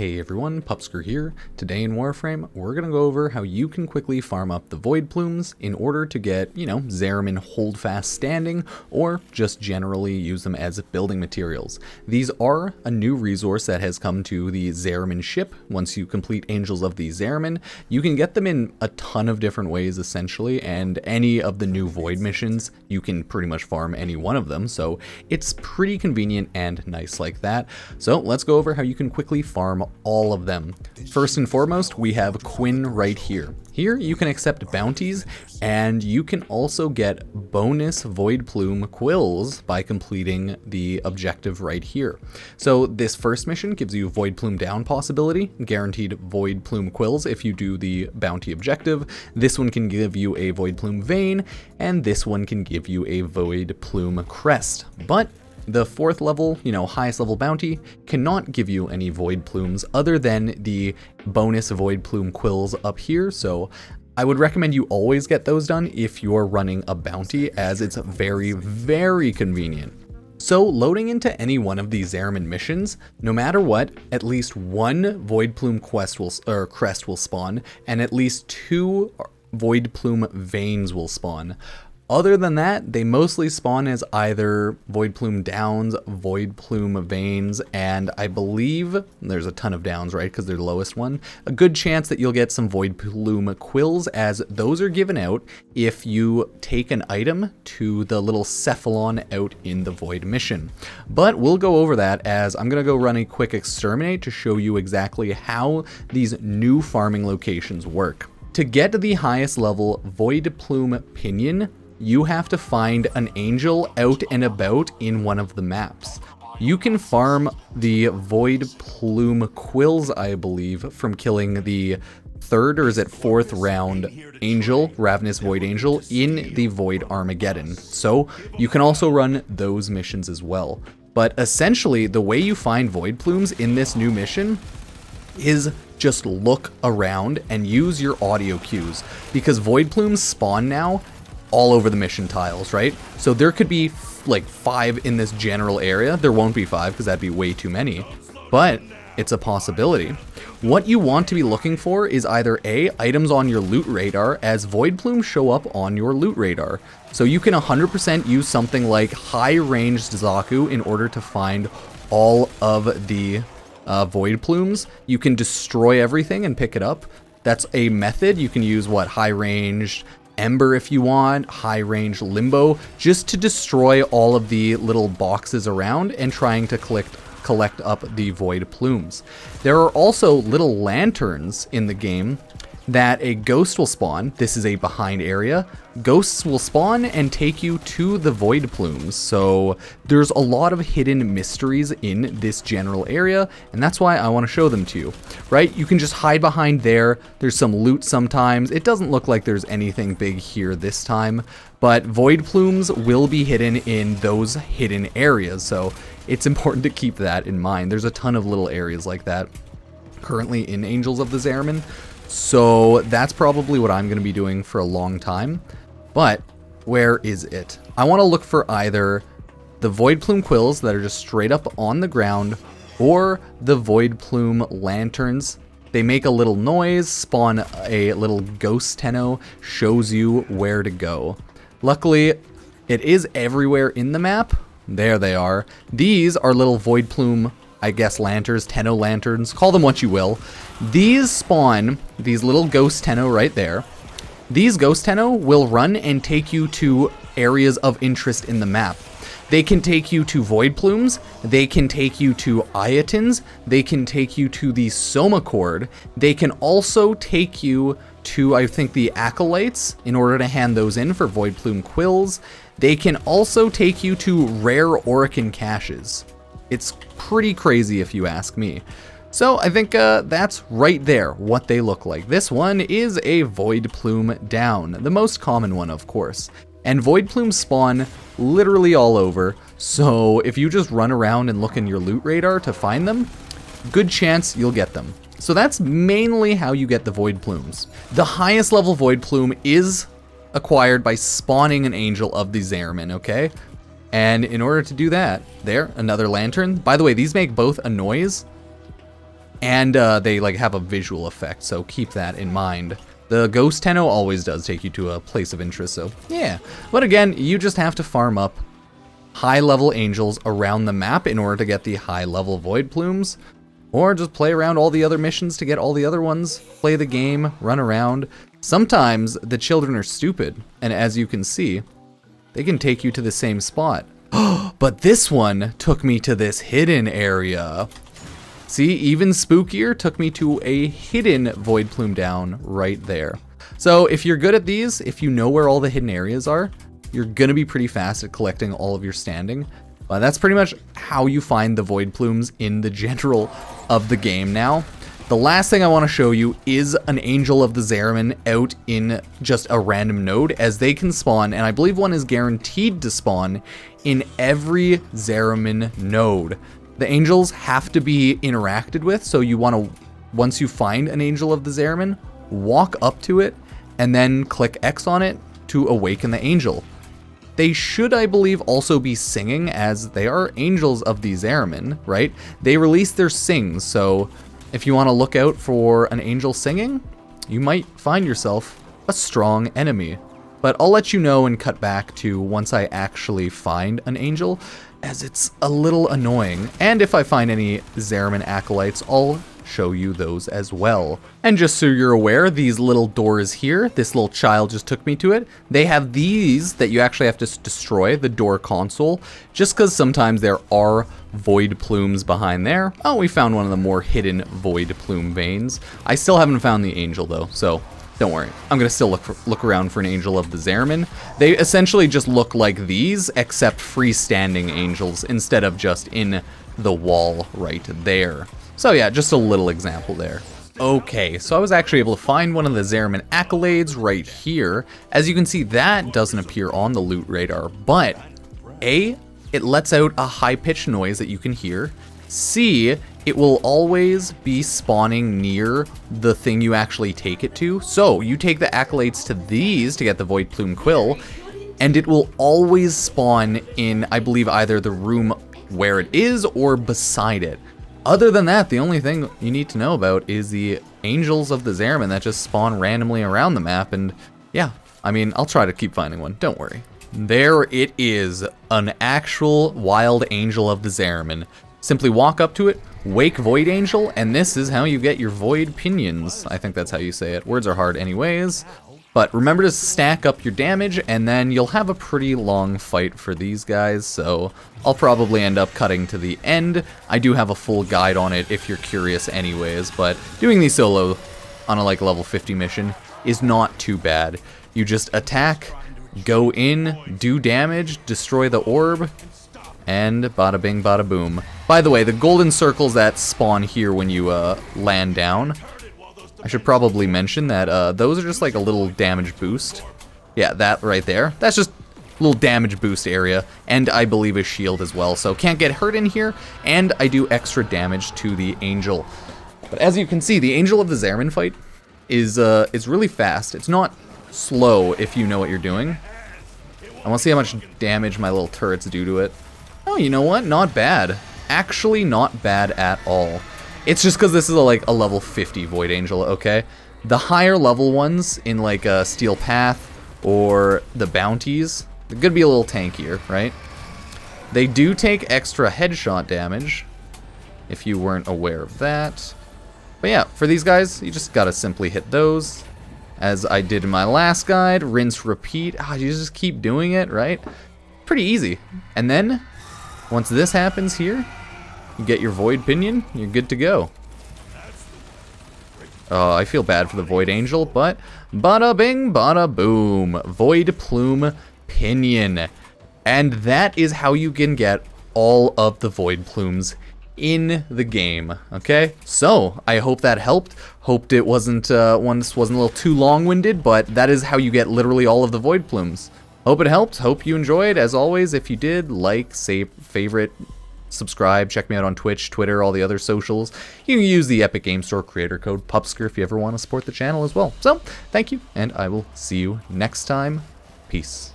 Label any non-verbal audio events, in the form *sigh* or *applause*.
Hey everyone, Pupsker here. Today in Warframe, we're going to go over how you can quickly farm up the Void Plumes in order to get, you know, Zariman Holdfast standing, or just generally use them as building materials. These are a new resource that has come to the Zariman ship. Once you complete Angels of the Zariman, you can get them in a ton of different ways essentially, and any of the new Void missions, you can pretty much farm any one of them, so it's pretty convenient and nice like that. So let's go over how you can quickly farm all of them. First and foremost, we have Quinn right here. Here you can accept bounties and you can also get bonus Void Plume quills by completing the objective right here. So this first mission gives you Void Plume down possibility, guaranteed Void Plume quills if you do the bounty objective. This one can give you a Void Plume vane and this one can give you a Void Plume crest. But the fourth level, you know, highest level bounty, cannot give you any void plumes other than the bonus void plume quills up here, so I would recommend you always get those done if you're running a bounty as it's very, very convenient. So loading into any one of these Zariman missions, no matter what, at least one Void Plume quest will, or crest will spawn, and at least two Void Plume vanes will spawn. Other than that, they mostly spawn as either Void Plume Downs, Void Plume Vanes, and I believe there's a ton of Downs, right, because they're the lowest one. A good chance that you'll get some Void Plume Quills, as those are given out if you take an item to the little Cephalon out in the Void mission. But we'll go over that as I'm going to go run a quick Exterminate to show you exactly how these new farming locations work. To get the highest level Void Plume Pinion, you have to find an angel out and about in one of the maps. You can farm the Void Plume Quills, I believe, from killing the third or is it fourth round Angel, Ravenous Void Angel, in the Void Armageddon. So you can also run those missions as well. But essentially, the way you find Void Plumes in this new mission is just look around and use your audio cues because Void Plumes spawn now all over the mission tiles, right? So there could be like five in this general area. There won't be five because that'd be way too many, but it's a possibility. What you want to be looking for is either A, items on your loot radar as void plumes show up on your loot radar. So you can 100% use something like high Range Xaku in order to find all of the uh, void plumes. You can destroy everything and pick it up. That's a method. You can use what high ranged Ember if you want, high range Limbo, just to destroy all of the little boxes around and trying to collect collect up the void plumes. There are also little lanterns in the game that a ghost will spawn. This is a behind area. Ghosts will spawn and take you to the void plumes. So there's a lot of hidden mysteries in this general area, and that's why I want to show them to you, right? You can just hide behind there. There's some loot sometimes. It doesn't look like there's anything big here this time, but void plumes will be hidden in those hidden areas. So it's *laughs* important to keep that in mind. There's a ton of little areas like that currently in Angels of the Zariman. So that's probably what I'm going to be doing for a long time. But where is it? I want to look for either the Void Plume Quills that are just straight up on the ground or the Void Plume Lanterns. They make a little noise, spawn a little ghost tenno, shows you where to go. Luckily, it is everywhere in the map. There they are. These are little Void Plume I guess lanterns, Tenno lanterns, call them what you will. These spawn these little ghost Tenno right there. These ghost Tenno will run and take you to areas of interest in the map. They can take you to Void Plumes, they can take you to Iotins, they can take you to the Somachord, they can also take you to, I think, the Accolades in order to hand those in for Void Plume Quills. They can also take you to rare Orokin caches. It's pretty crazy if you ask me. So I think uh, that's right there, what they look like. This one is a Void Plume down, the most common one of course. And Void Plumes spawn literally all over, so if you just run around and look in your loot radar to find them, good chance you'll get them. So that's mainly how you get the Void Plumes. The highest level Void Plume is acquired by spawning an Angel of the Zariman, okay? And in order to do that, there, another lantern. By the way, these make both a noise and uh, they like have a visual effect, so keep that in mind. The Ghost Tenno always does take you to a place of interest, so yeah. But again, you just have to farm up high level angels around the map in order to get the high level void plumes. Or just play around all the other missions to get all the other ones, play the game, run around. Sometimes the children are stupid, and as you can see, they can take you to the same spot. *gasps* but this one took me to this hidden area. See, even spookier took me to a hidden Void Plume down right there. So if you're good at these, if you know where all the hidden areas are, you're gonna be pretty fast at collecting all of your standing. But that's pretty much how you find the Void Plumes in the general of the game now. The last thing I want to show you is an Angel of the Zariman out in just a random node, as they can spawn, and I believe one is guaranteed to spawn in every Zariman node. The angels have to be interacted with, so you want to, once you find an Angel of the Zariman, walk up to it, and then click X on it to awaken the angel. They should, I believe, also be singing as they are angels of the Zariman, right? They release their sings, so if you want to look out for an angel singing, you might find yourself a strong enemy. But I'll let you know and cut back to once I actually find an angel, as it's a little annoying. And if I find any Zariman accolades, I'll show you those as well. And just so you're aware, these little doors here, this little child just took me to it, they have these that you actually have to destroy, the door console, just because sometimes there are void plumes behind there. Oh, we found one of the more hidden void plume vanes. I still haven't found the angel though, so don't worry. I'm gonna still look for, look around for an angel of the Zariman. They essentially just look like these, except freestanding angels instead of just in the wall right there. So yeah, just a little example there. Okay, so I was actually able to find one of the Zariman accolades right here. As you can see, that doesn't appear on the loot radar, but A, it lets out a high-pitched noise that you can hear. C, it will always be spawning near the thing you actually take it to. So you take the accolades to these to get the Void Plume Quill, and it will always spawn in, I believe, either the room where it is or beside it. Other than that, the only thing you need to know about is the Angels of the Zariman that just spawn randomly around the map, and yeah, I mean, I'll try to keep finding one, don't worry. There it is, an actual wild Angel of the Zariman. Simply walk up to it, wake Void Angel, and this is how you get your Void Pinions. I think that's how you say it. Words are hard anyways. But remember to stack up your damage, and then you'll have a pretty long fight for these guys, so I'll probably end up cutting to the end. I do have a full guide on it if you're curious anyways, but doing these solo on a like level 50 mission is not too bad. You just attack, go in, do damage, destroy the orb, and bada bing bada boom. By the way, the golden circles that spawn here when you uh, land down I should probably mention that uh, those are just like a little damage boost. Yeah, that right there. That's just a little damage boost area, and I believe a shield as well, so can't get hurt in here, and I do extra damage to the Angel. But as you can see, the Angel of the Zariman fight is, uh, is really fast. It's not slow if you know what you're doing. I want to see how much damage my little turrets do to it. Oh, you know what? Not bad. Actually not bad at all. It's just because this is a, like a level 50 Void Angel, okay? The higher level ones in like a uh, Steel Path or the Bounties, they're gonna be a little tankier, right? They do take extra headshot damage, if you weren't aware of that. But yeah, for these guys, you just gotta simply hit those. As I did in my last guide, rinse, repeat. Ah, you just keep doing it, right? Pretty easy. And then, once this happens here, you get your Void Pinion, you're good to go. Oh, I feel bad for the Void Angel, but bada bing, bada boom. Void Plume Pinion. And that is how you can get all of the Void Plumes in the game, okay? So, I hope that helped. Hoped it wasn't, uh, once wasn't a little too long-winded, but that is how you get literally all of the Void Plumes. Hope it helped. Hope you enjoyed. As always, if you did, like, say, favorite, subscribe, check me out on Twitch, Twitter, all the other socials. You can use the Epic Game Store creator code PUPSKER if you ever want to support the channel as well. So, thank you, and I will see you next time. Peace.